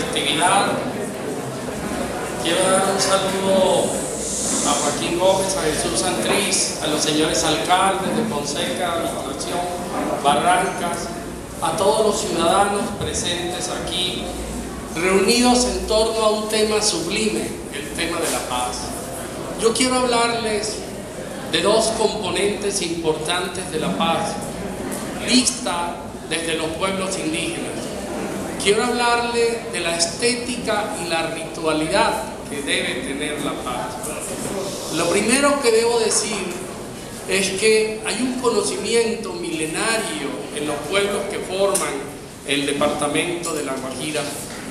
festividad. Quiero dar un saludo a Joaquín Gómez, a Jesús Santriz, a los señores alcaldes de Fonseca, Nación, Barrancas, a todos los ciudadanos presentes aquí, reunidos en torno a un tema sublime, el tema de la paz. Yo quiero hablarles de dos componentes importantes de la paz, vista desde los pueblos indígenas. Quiero hablarle de la estética y la ritualidad que debe tener la paz. Lo primero que debo decir es que hay un conocimiento milenario en los pueblos que forman el departamento de La Guajira,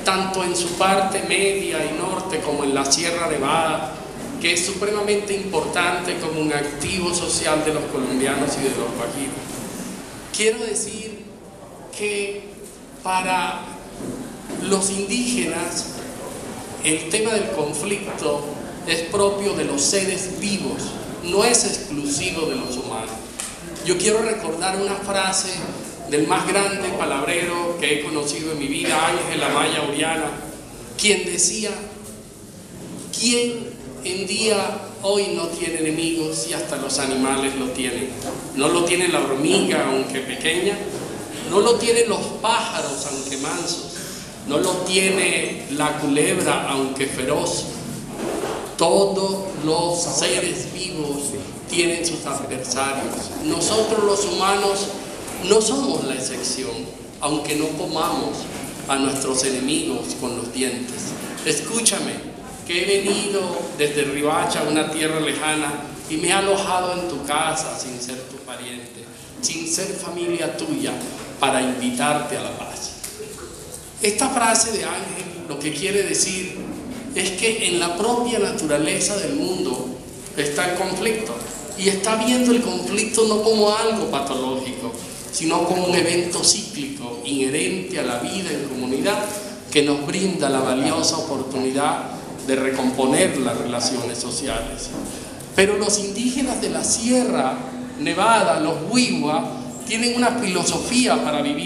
tanto en su parte media y norte como en la Sierra Nevada, que es supremamente importante como un activo social de los colombianos y de los guajiros. Quiero decir que para los indígenas el tema del conflicto es propio de los seres vivos, no es exclusivo de los humanos. Yo quiero recordar una frase del más grande palabrero que he conocido en mi vida, Ángel Amaya Uriana, quien decía, ¿quién en día hoy no tiene enemigos y hasta los animales lo tienen? No lo tiene la hormiga, aunque pequeña, no lo tienen los pájaros, aunque mansos, no lo tiene la culebra, aunque feroz. Todos los seres vivos tienen sus adversarios. Nosotros los humanos no somos la excepción, aunque no comamos a nuestros enemigos con los dientes. Escúchame, que he venido desde Ribacha, una tierra lejana, y me he alojado en tu casa sin ser tu pariente, sin ser familia tuya, para invitarte a la paz. Esta frase de Ángel lo que quiere decir es que en la propia naturaleza del mundo está el conflicto y está viendo el conflicto no como algo patológico, sino como un evento cíclico inherente a la vida en comunidad que nos brinda la valiosa oportunidad de recomponer las relaciones sociales. Pero los indígenas de la Sierra Nevada, los Huigua, tienen una filosofía para vivir